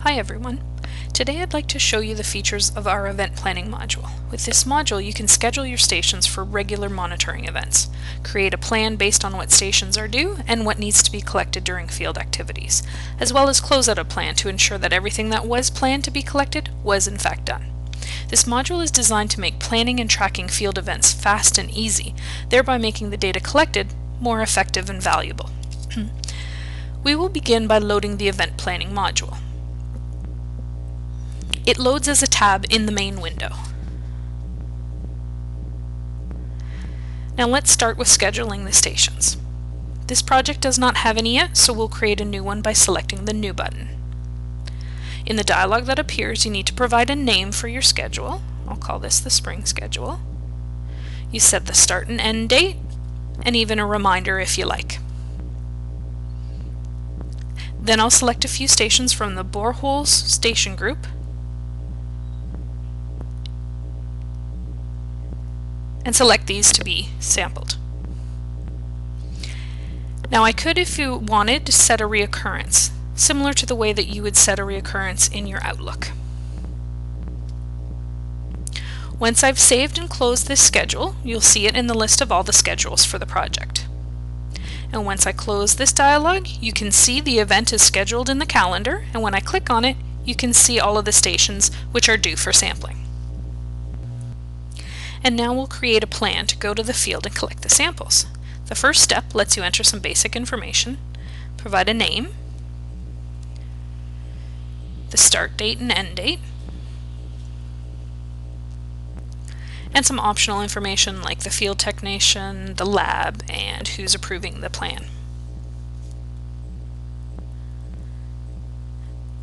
Hi everyone. Today I'd like to show you the features of our event planning module. With this module you can schedule your stations for regular monitoring events, create a plan based on what stations are due and what needs to be collected during field activities, as well as close out a plan to ensure that everything that was planned to be collected was in fact done. This module is designed to make planning and tracking field events fast and easy, thereby making the data collected more effective and valuable. we will begin by loading the event planning module. It loads as a tab in the main window. Now let's start with scheduling the stations. This project does not have any yet, so we'll create a new one by selecting the New button. In the dialog that appears, you need to provide a name for your schedule. I'll call this the spring schedule. You set the start and end date, and even a reminder if you like. Then I'll select a few stations from the boreholes station group and select these to be sampled. Now I could, if you wanted, set a reoccurrence, similar to the way that you would set a reoccurrence in your Outlook. Once I've saved and closed this schedule, you'll see it in the list of all the schedules for the project. And once I close this dialog, you can see the event is scheduled in the calendar, and when I click on it, you can see all of the stations which are due for sampling. And now we'll create a plan to go to the field and collect the samples. The first step lets you enter some basic information, provide a name, the start date and end date, and some optional information like the field technician, the lab, and who's approving the plan.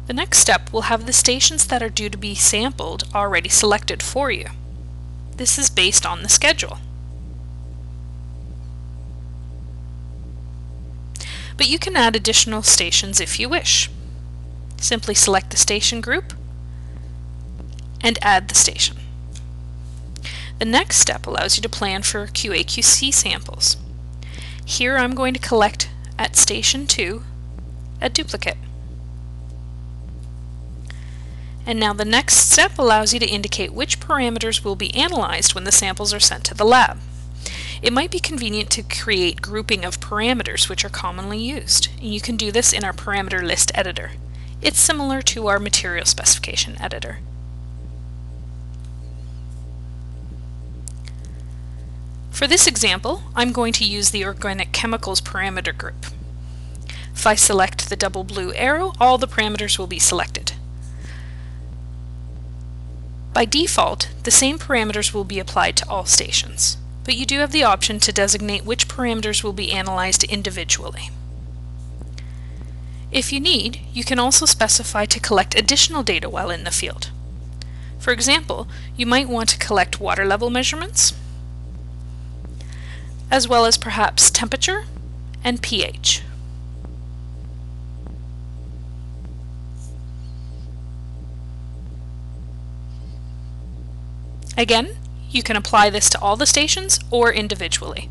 The next step will have the stations that are due to be sampled already selected for you. This is based on the schedule. But you can add additional stations if you wish. Simply select the station group and add the station. The next step allows you to plan for QA/QC samples. Here I'm going to collect at station 2 a duplicate. And now the next step allows you to indicate which parameters will be analyzed when the samples are sent to the lab. It might be convenient to create grouping of parameters which are commonly used. And you can do this in our parameter list editor. It's similar to our material specification editor. For this example, I'm going to use the organic chemicals parameter group. If I select the double blue arrow, all the parameters will be selected. By default, the same parameters will be applied to all stations, but you do have the option to designate which parameters will be analyzed individually. If you need, you can also specify to collect additional data while in the field. For example, you might want to collect water level measurements, as well as perhaps temperature and pH. Again, you can apply this to all the stations or individually.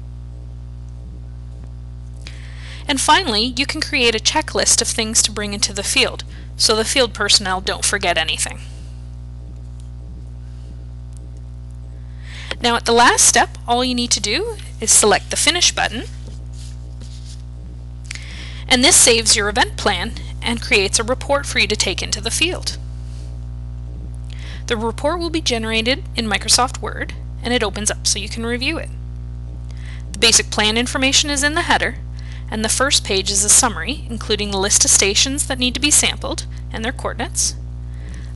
And finally, you can create a checklist of things to bring into the field, so the field personnel don't forget anything. Now at the last step, all you need to do is select the Finish button, and this saves your event plan and creates a report for you to take into the field. The report will be generated in Microsoft Word and it opens up so you can review it. The basic plan information is in the header and the first page is a summary including the list of stations that need to be sampled and their coordinates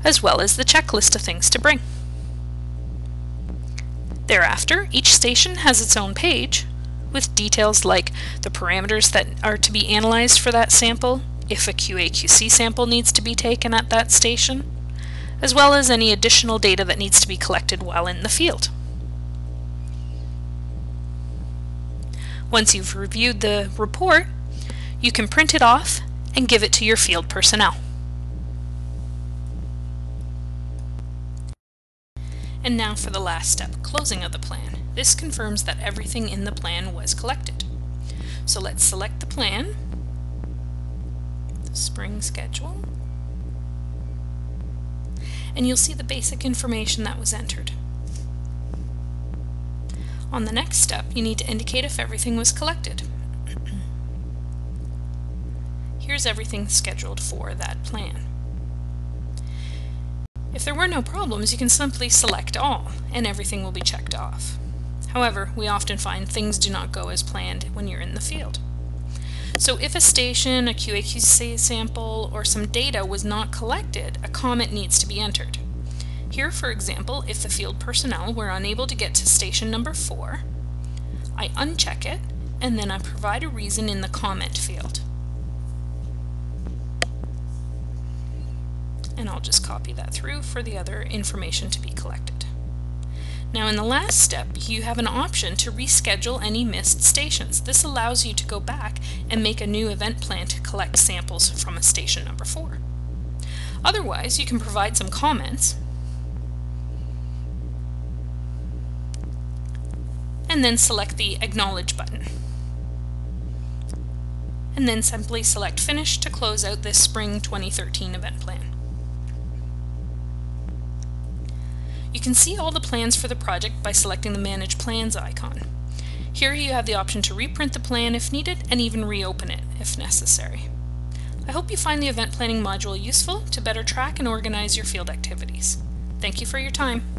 as well as the checklist of things to bring. Thereafter, each station has its own page with details like the parameters that are to be analyzed for that sample, if a QA/QC sample needs to be taken at that station, as well as any additional data that needs to be collected while in the field. Once you've reviewed the report, you can print it off and give it to your field personnel. And now for the last step, closing of the plan. This confirms that everything in the plan was collected. So let's select the plan, the spring schedule, and you'll see the basic information that was entered. On the next step, you need to indicate if everything was collected. Here's everything scheduled for that plan. If there were no problems, you can simply select all, and everything will be checked off. However, we often find things do not go as planned when you're in the field. So if a station, a QA/QC sample, or some data was not collected, a comment needs to be entered. Here, for example, if the field personnel were unable to get to station number 4, I uncheck it, and then I provide a reason in the comment field. And I'll just copy that through for the other information to be collected. Now in the last step, you have an option to reschedule any missed stations. This allows you to go back and make a new event plan to collect samples from a station number 4. Otherwise, you can provide some comments and then select the Acknowledge button. And then simply select Finish to close out this Spring 2013 event plan. Can see all the plans for the project by selecting the Manage Plans icon. Here you have the option to reprint the plan if needed and even reopen it if necessary. I hope you find the event planning module useful to better track and organize your field activities. Thank you for your time.